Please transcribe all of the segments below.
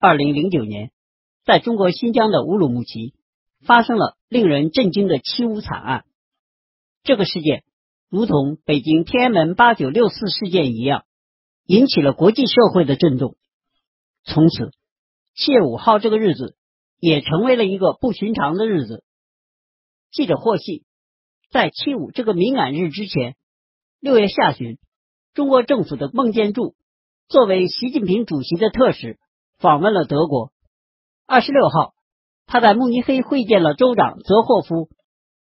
二零零九年，在中国新疆的乌鲁木齐发生了令人震惊的七五惨案。这个事件如同北京天安门八九六四事件一样，引起了国际社会的震动。从此，七月五号这个日子也成为了一个不寻常的日子。记者获悉，在七五这个敏感日之前，六月下旬，中国政府的孟建柱作为习近平主席的特使。访问了德国。二十六号，他在慕尼黑会见了州长泽霍夫。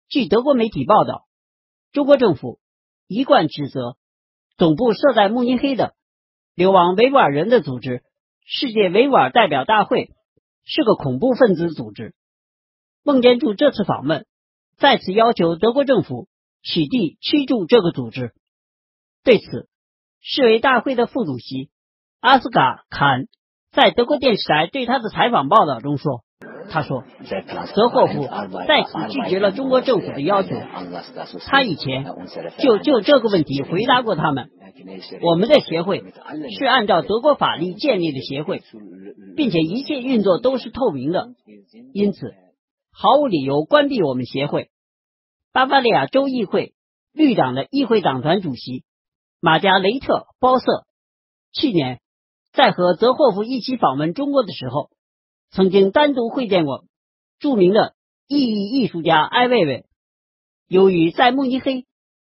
据德国媒体报道，中国政府一贯指责总部设在慕尼黑的流亡维吾尔人的组织——世界维吾尔代表大会是个恐怖分子组织。孟建柱这次访问再次要求德国政府取缔驱逐这个组织。对此，世维大会的副主席阿斯卡坎。在德国电视台对他的采访报道中说：“他说，泽霍夫再次拒绝了中国政府的要求。他以前就就这个问题回答过他们。我们的协会是按照德国法律建立的协会，并且一切运作都是透明的，因此毫无理由关闭我们协会。”巴伐利亚州议会绿党的议会党团主席马加雷特·包瑟去年。在和泽霍夫一起访问中国的时候，曾经单独会见过著名的意义艺术家埃维维。由于在慕尼黑，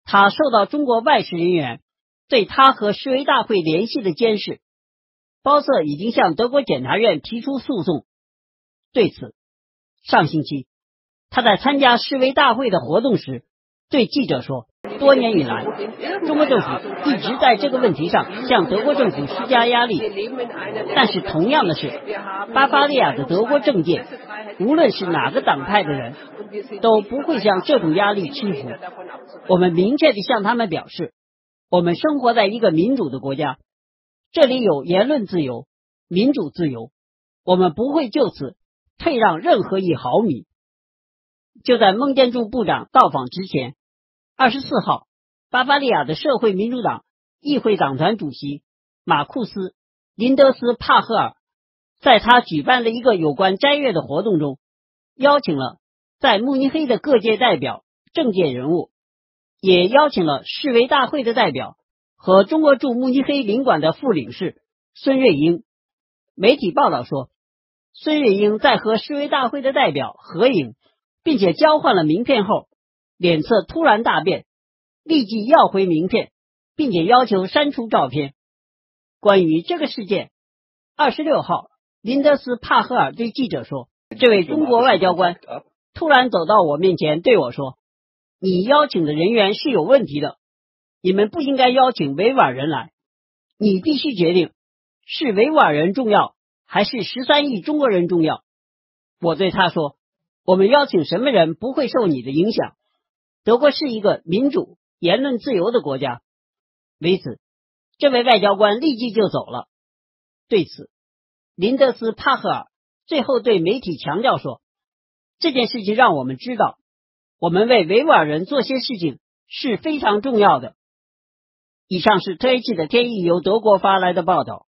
他受到中国外事人员对他和世维大会联系的监视，包瑟已经向德国检察院提出诉讼。对此，上星期他在参加世维大会的活动时对记者说。多年以来，中国政府一直在这个问题上向德国政府施加压力。但是，同样的是，巴伐利亚的德国政界，无论是哪个党派的人，都不会向这种压力屈服。我们明确的向他们表示，我们生活在一个民主的国家，这里有言论自由、民主自由，我们不会就此退让任何一毫米。就在孟建柱部长到访之前。二十四号，巴伐利亚的社会民主党议会党团主席马库斯·林德斯帕赫尔，在他举办的一个有关斋月的活动中，邀请了在慕尼黑的各界代表、政界人物，也邀请了世卫大会的代表和中国驻慕尼黑领馆的副领事孙瑞英。媒体报道说，孙瑞英在和世卫大会的代表合影，并且交换了名片后。脸色突然大变，立即要回名片，并且要求删除照片。关于这个事件，二十六号，林德斯帕赫尔对记者说：“这位中国外交官突然走到我面前对我说，你邀请的人员是有问题的，你们不应该邀请维吾尔人来，你必须决定是维吾尔人重要还是十三亿中国人重要。”我对他说：“我们邀请什么人不会受你的影响。”德国是一个民主、言论自由的国家。为此，这位外交官立即就走了。对此，林德斯帕赫尔最后对媒体强调说：“这件事情让我们知道，我们为维吾尔人做些事情是非常重要的。”以上是特 H 的天意由德国发来的报道。